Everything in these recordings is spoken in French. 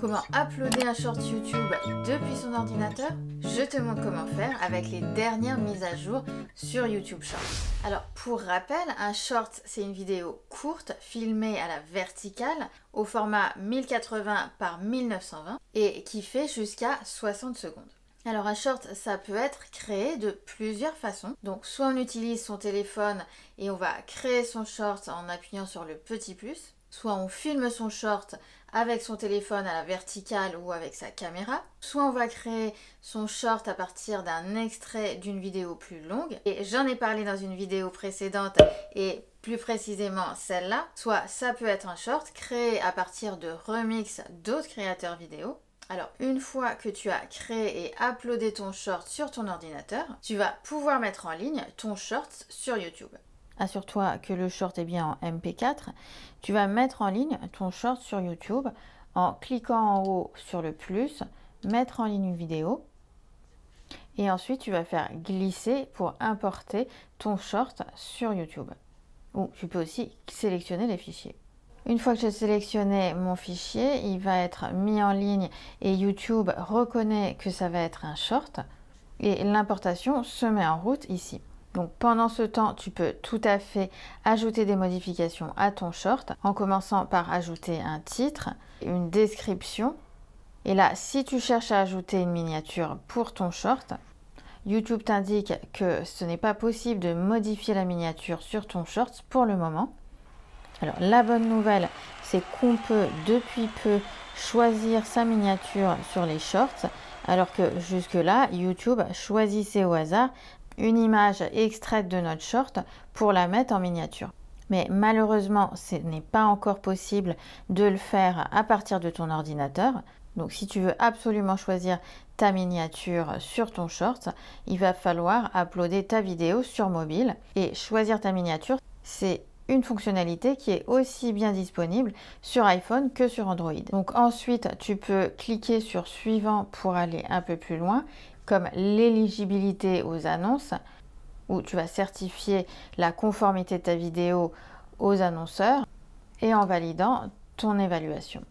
Comment uploader un short YouTube depuis son ordinateur Je te montre comment faire avec les dernières mises à jour sur YouTube Short. Alors pour rappel, un short c'est une vidéo courte filmée à la verticale au format 1080 par 1920 et qui fait jusqu'à 60 secondes. Alors un short, ça peut être créé de plusieurs façons. Donc soit on utilise son téléphone et on va créer son short en appuyant sur le petit plus, soit on filme son short avec son téléphone à la verticale ou avec sa caméra, soit on va créer son short à partir d'un extrait d'une vidéo plus longue, et j'en ai parlé dans une vidéo précédente et plus précisément celle-là, soit ça peut être un short créé à partir de remix d'autres créateurs vidéo, alors, une fois que tu as créé et uploadé ton short sur ton ordinateur, tu vas pouvoir mettre en ligne ton short sur YouTube. Assure-toi que le short est bien en MP4. Tu vas mettre en ligne ton short sur YouTube en cliquant en haut sur le plus, mettre en ligne une vidéo. Et ensuite, tu vas faire glisser pour importer ton short sur YouTube. Ou tu peux aussi sélectionner les fichiers. Une fois que j'ai sélectionné mon fichier, il va être mis en ligne et YouTube reconnaît que ça va être un short et l'importation se met en route ici. Donc pendant ce temps, tu peux tout à fait ajouter des modifications à ton short en commençant par ajouter un titre, une description. Et là, si tu cherches à ajouter une miniature pour ton short, YouTube t'indique que ce n'est pas possible de modifier la miniature sur ton short pour le moment. Alors la bonne nouvelle, c'est qu'on peut depuis peu choisir sa miniature sur les shorts, alors que jusque-là, YouTube choisissait au hasard une image extraite de notre short pour la mettre en miniature. Mais malheureusement, ce n'est pas encore possible de le faire à partir de ton ordinateur. Donc si tu veux absolument choisir ta miniature sur ton short, il va falloir uploader ta vidéo sur mobile. Et choisir ta miniature, c'est une fonctionnalité qui est aussi bien disponible sur iPhone que sur Android. Donc ensuite, tu peux cliquer sur suivant pour aller un peu plus loin, comme l'éligibilité aux annonces, où tu vas certifier la conformité de ta vidéo aux annonceurs et en validant ton évaluation.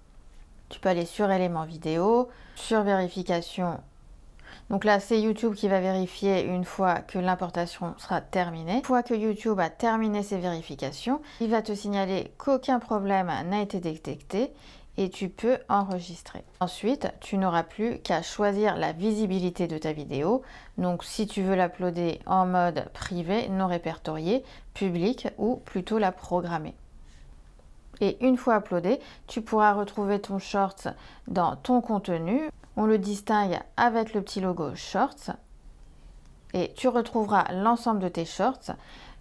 Tu peux aller sur éléments vidéo, sur vérification donc là, c'est YouTube qui va vérifier une fois que l'importation sera terminée. Une fois que YouTube a terminé ses vérifications, il va te signaler qu'aucun problème n'a été détecté et tu peux enregistrer. Ensuite, tu n'auras plus qu'à choisir la visibilité de ta vidéo. Donc si tu veux l'uploader en mode privé, non répertorié, public ou plutôt la programmer. Et une fois uploadé, tu pourras retrouver ton short dans ton contenu on le distingue avec le petit logo Shorts et tu retrouveras l'ensemble de tes shorts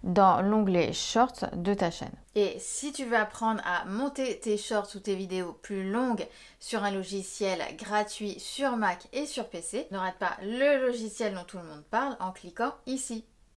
dans l'onglet Shorts de ta chaîne. Et si tu veux apprendre à monter tes shorts ou tes vidéos plus longues sur un logiciel gratuit sur Mac et sur PC, ne rate pas le logiciel dont tout le monde parle en cliquant ici.